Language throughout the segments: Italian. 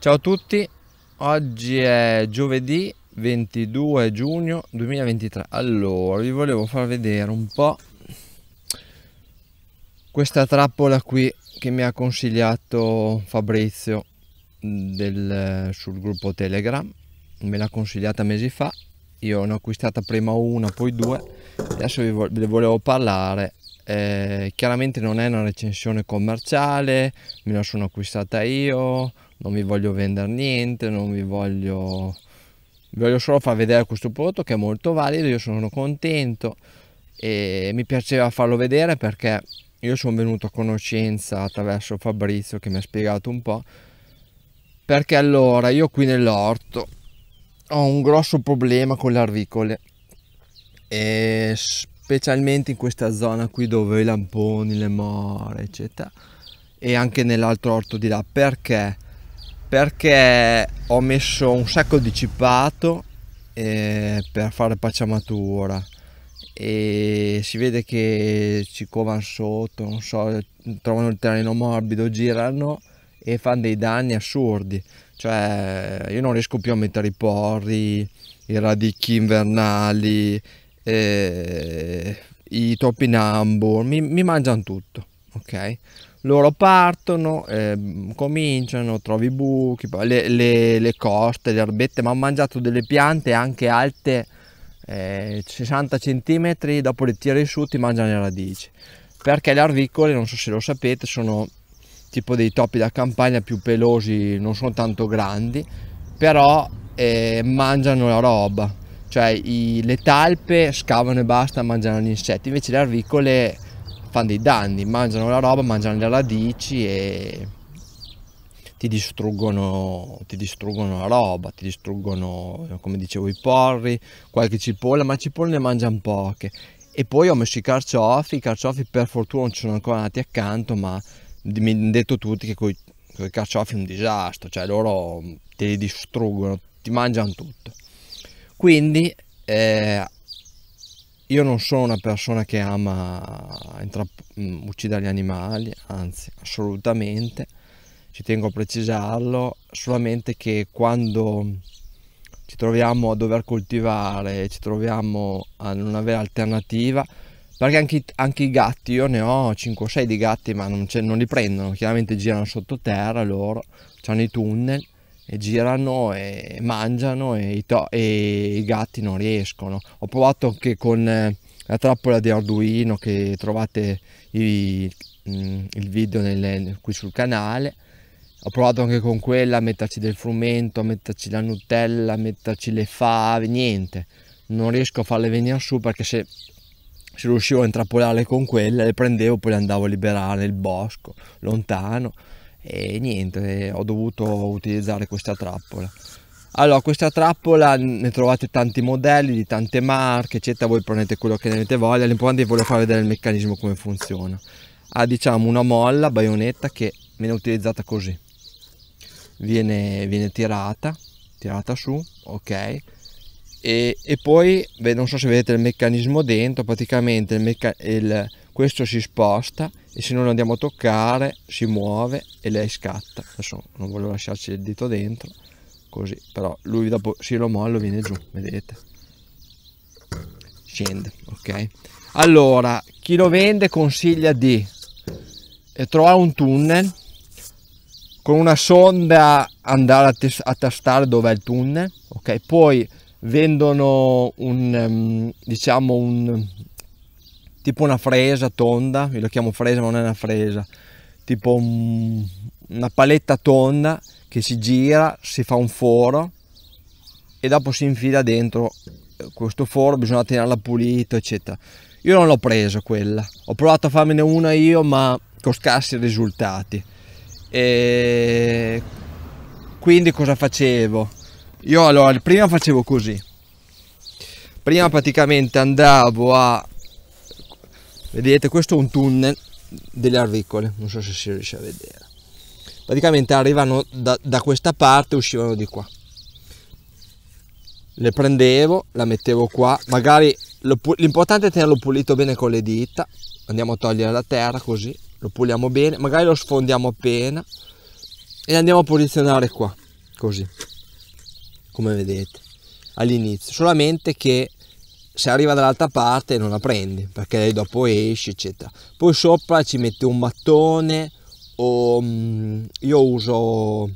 Ciao a tutti, oggi è giovedì 22 giugno 2023. Allora, vi volevo far vedere un po' questa trappola qui che mi ha consigliato Fabrizio del, sul gruppo Telegram. Me l'ha consigliata mesi fa. Io ne ho acquistata prima una, poi due. Adesso vi, vo- vi volevo parlare eh, chiaramente non è una recensione commerciale, me la sono acquistata io, non vi voglio vendere niente, non vi voglio... Vi voglio solo far vedere questo prodotto che è molto valido, io sono contento e mi piaceva farlo vedere perché io sono venuto a conoscenza attraverso Fabrizio che mi ha spiegato un po' perché allora io qui nell'orto ho un grosso problema con le arvicole e specialmente in questa zona qui dove i lamponi, le more, eccetera, e anche nell'altro orto di là. Perché? Perché ho messo un sacco di cipato eh, per fare pacciamatura e si vede che ci covano sotto, non so, trovano il terreno morbido, girano e fanno dei danni assurdi. Cioè, io non riesco più a mettere i porri, i radichi invernali, eh, i topinambur, mi, mi mangiano tutto, ok? Loro partono, eh, cominciano, trovi buchi, le, le, le, coste, le erbette, ma hanno mangiato delle piante anche alte eh, 60 cm, dopo le tiri su ti mangiano le radici. Perché le arvicole, non so se lo sapete, sono tipo dei topi da campagna più pelosi, non sono tanto grandi, però eh, mangiano la roba. Cioè i, le talpe scavano e basta, mangiano gli insetti, invece le arvicole fanno dei danni, mangiano la roba, mangiano le radici e ti distruggono, ti distruggono la roba, ti distruggono, come dicevo, i porri, qualche cipolla, ma cipolle ne mangiano poche. E poi ho messo i carciofi, i carciofi per fortuna non ci sono ancora nati accanto, ma mi hanno detto tutti che con i carciofi è un disastro, cioè loro te li distruggono, ti mangiano tutto. Quindi eh, io non sono una persona che ama mm, uccidere gli animali, anzi assolutamente, ci tengo a precisarlo, solamente che quando ci troviamo a dover coltivare, ci troviamo a non avere alternativa, perché anche, anche i gatti, io ne ho 5-6 di gatti, ma non, non, li prendono, chiaramente girano sottoterra loro, hanno i tunnel e girano e mangiano e i, to- e i gatti non riescono. Ho provato anche con eh, la trappola di Arduino che trovate i, mm, il video nelle, qui sul canale. Ho provato anche con quella a metterci del frumento, a metterci la Nutella, a metterci le fave, niente. Non riesco a farle venire su perché se, se riuscivo a intrappolarle con quella le prendevo poi le andavo a liberare nel bosco, lontano e niente ho dovuto utilizzare questa trappola. Allora questa trappola ne trovate tanti modelli di tante marche eccetera. Voi prendete quello che ne avete voglia. L'importante è voler far vedere il meccanismo come funziona. Ha diciamo una molla baionetta che viene utilizzata così. Viene, viene tirata tirata su ok. E, e, poi beh, non so se vedete il meccanismo dentro praticamente il, mecca- il questo si sposta e se non lo andiamo a toccare si muove e lei scatta. Adesso non voglio lasciarci il dito dentro così però lui dopo se lo mollo viene giù vedete? Scende ok? Allora chi lo vende consiglia di eh, trovare un tunnel con una sonda andare a, a tastare dov'è il tunnel ok? Poi vendono un um, diciamo un tipo una fresa tonda, io lo chiamo fresa ma non è una fresa, tipo un, una paletta tonda che si gira, si fa un foro e dopo si infila dentro questo foro, bisogna tenerla pulito eccetera. Io non l'ho preso quella, ho provato a farmene una io ma con scarsi risultati. E quindi cosa facevo? Io allora prima facevo così. Prima praticamente andavo a vedete questo è un tunnel delle arvicole non so se si riesce a vedere. Praticamente arrivano da, da questa parte uscivano di qua. Le prendevo la mettevo qua magari l'importante è tenerlo pulito bene con le dita. Andiamo a togliere la terra così lo puliamo bene magari lo sfondiamo appena e andiamo a posizionare qua così come vedete all'inizio. Solamente che se arriva dall'altra parte non la prendi perché lei dopo esce eccetera. Poi sopra ci metti un mattone o mm, io uso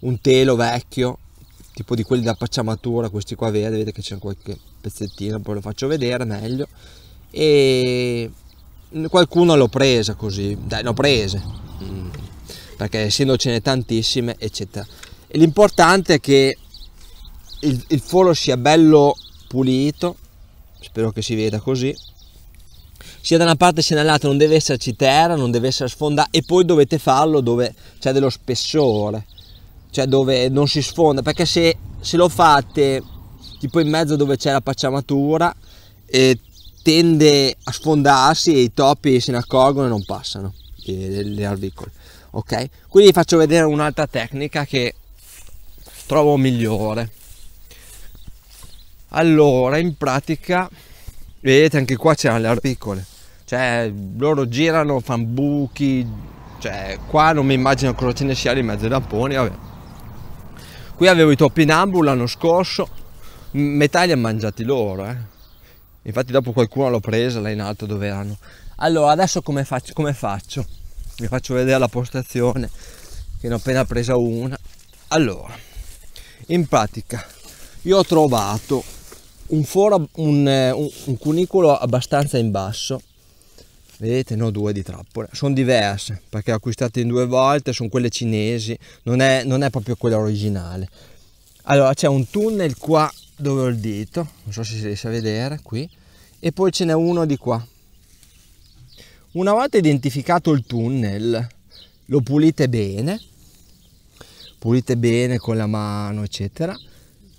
un telo vecchio tipo di quelli da pacciamatura questi qua vedete che c'è qualche pezzettino poi lo faccio vedere meglio. E qualcuno l'ho presa così dai l'ho prese mm, perché essendocene tantissime eccetera. L'importante è che il, il foro sia bello pulito spero che si veda così. Sia da una parte sia dall'altra non deve esserci terra non deve essere sfondato e poi dovete farlo dove c'è dello spessore cioè dove non si sfonda perché se, se lo fate tipo in mezzo dove c'è la pacciamatura eh, tende a sfondarsi e i topi se ne accorgono e non passano le, le arvicole ok? Quindi vi faccio vedere un'altra tecnica che trovo migliore allora in pratica vedete anche qua c'erano le arvicole cioè loro girano fanno buchi cioè qua non mi immagino cosa ce ne sia in mezzo ai lamponi vabbè qui avevo i topi nambu l'anno scorso metà li hanno mangiati loro eh. infatti dopo qualcuno l'ho presa là in alto dove erano allora adesso come faccio, come faccio? vi faccio vedere la postazione che ne ho appena presa una allora in pratica io ho trovato un foro un, un, un cunicolo abbastanza in basso. Vedete no due di trappole. Sono diverse perché ho acquistato in due volte sono quelle cinesi. Non è, non è proprio quella originale. Allora c'è un tunnel qua dove ho il dito non so se si riesce a vedere qui. E poi ce n'è uno di qua. Una volta identificato il tunnel lo pulite bene. Pulite bene con la mano eccetera.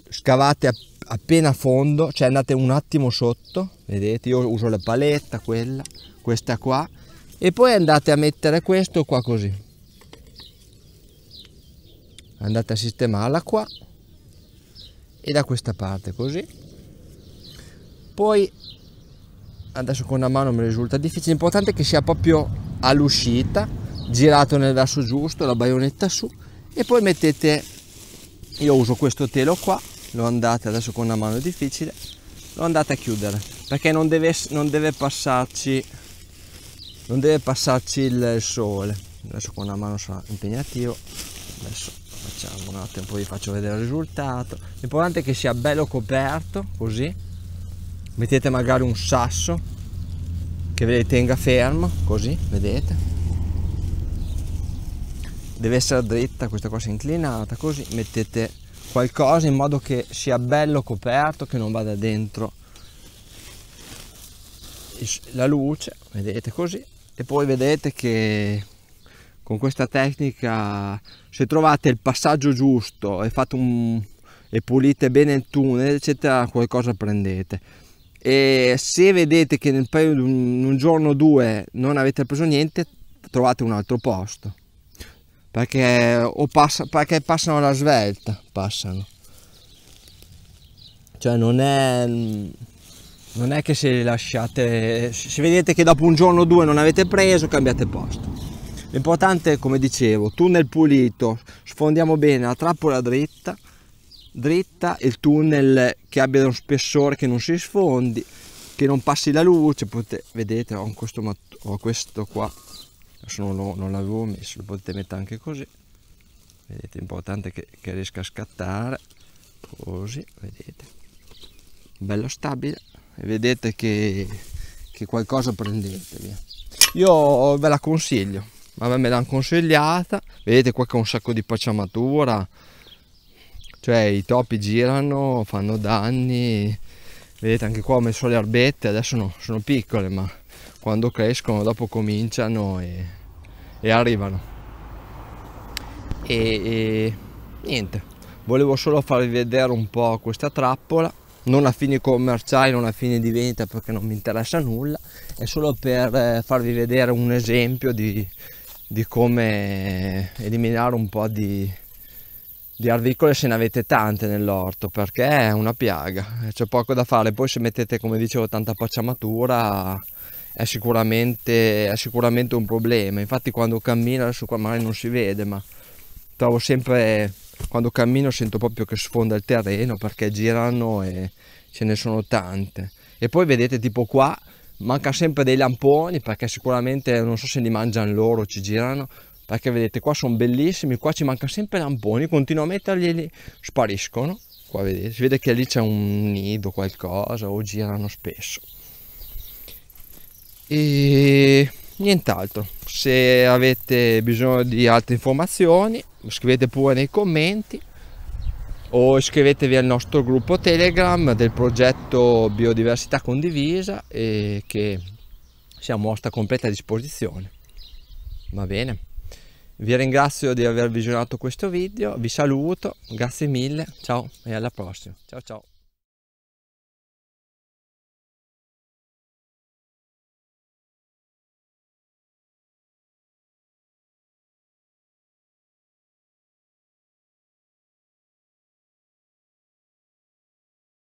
Scavate appena fondo cioè andate un attimo sotto vedete io uso la paletta quella questa qua e poi andate a mettere questo qua così. Andate a sistemarla qua e da questa parte così. Poi adesso con la mano mi risulta difficile l'importante è che sia proprio all'uscita girato nel verso giusto la baionetta su e poi mettete io uso questo telo qua lo andate adesso con una mano difficile lo andate a chiudere perché non deve, non deve passarci non deve passarci il sole. Adesso con una mano sarà impegnativo. Adesso facciamo un attimo poi vi faccio vedere il risultato. L'importante è che sia bello coperto così. Mettete magari un sasso che ve le tenga fermo così vedete. Deve essere dritta questa cosa inclinata così. Mettete qualcosa in modo che sia bello coperto che non vada dentro la luce vedete così. E poi vedete che con questa tecnica se trovate il passaggio giusto e un e pulite bene il tunnel eccetera qualcosa prendete. E se vedete che nel periodo in un giorno o due non avete preso niente trovate un altro posto perché, o passa, perché passano alla svelta, passano. Cioè non è, non è che se lasciate, se vedete che dopo un giorno o due non avete preso, cambiate posto. L'importante, come dicevo, tunnel pulito, sfondiamo bene la trappola dritta, dritta, il tunnel che abbia uno spessore che non si sfondi, che non passi la luce, potete, vedete ho questo, ho questo qua adesso non, lo, non l'avevo messo lo potete mettere anche così. Vedete importante che, che riesca a scattare. Così vedete. Bello stabile. E vedete che, che qualcosa prendete via. Io ve la consiglio. Ma me l'hanno consigliata. Vedete qua che un sacco di pacciamatura. Cioè i topi girano fanno danni. Vedete anche qua ho messo le erbette. Adesso no, sono piccole ma quando crescono dopo cominciano e, e arrivano. E, e, niente volevo solo farvi vedere un po' questa trappola non a fini commerciali non a fini di vendita perché non mi interessa nulla è solo per eh, farvi vedere un esempio di, di come eliminare un po' di, di arvicole se ne avete tante nell'orto perché è una piaga c'è poco da fare. Poi se mettete come dicevo tanta pacciamatura è sicuramente, è sicuramente un problema. Infatti quando cammino, adesso qua magari non si vede, ma trovo sempre quando cammino sento proprio che sfonda il terreno perché girano e ce ne sono tante e poi vedete tipo qua manca sempre dei lamponi perché sicuramente non so se li mangiano loro ci girano perché vedete qua sono bellissimi qua ci manca sempre lamponi continuo a metterli spariscono qua vedete si vede che lì c'è un nido qualcosa o girano spesso e nient'altro se avete bisogno di altre informazioni scrivete pure nei commenti o iscrivetevi al nostro gruppo telegram del progetto biodiversità condivisa e che siamo a vostra completa disposizione va bene vi ringrazio di aver visionato questo video, vi saluto, grazie mille, ciao e alla prossima. Ciao ciao.